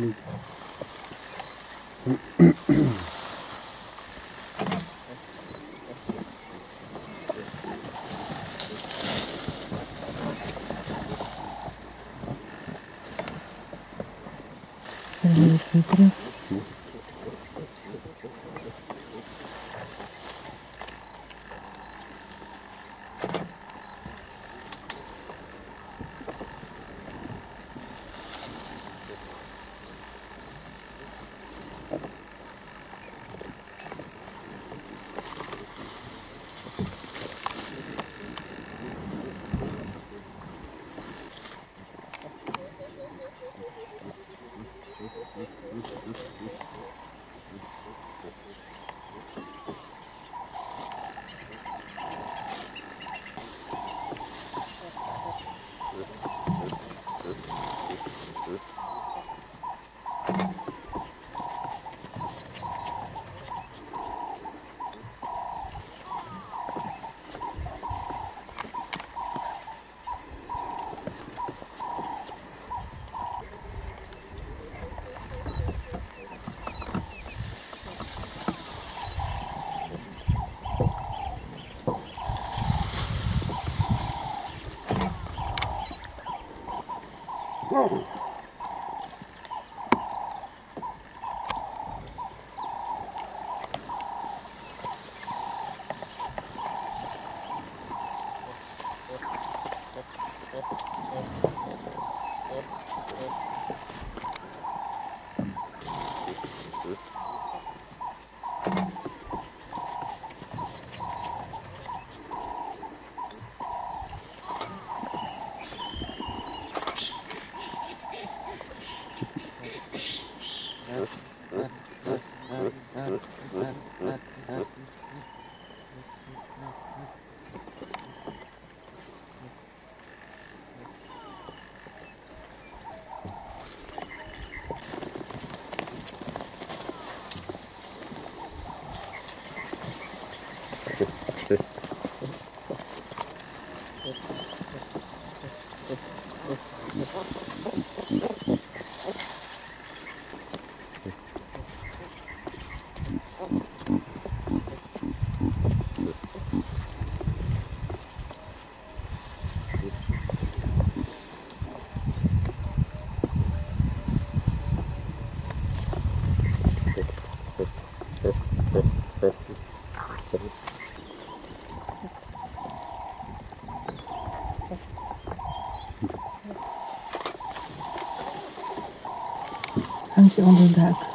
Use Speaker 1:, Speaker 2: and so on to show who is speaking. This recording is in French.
Speaker 1: пошли. Смотри. Mm-hmm. không Thank you. gaat hij onderduiken.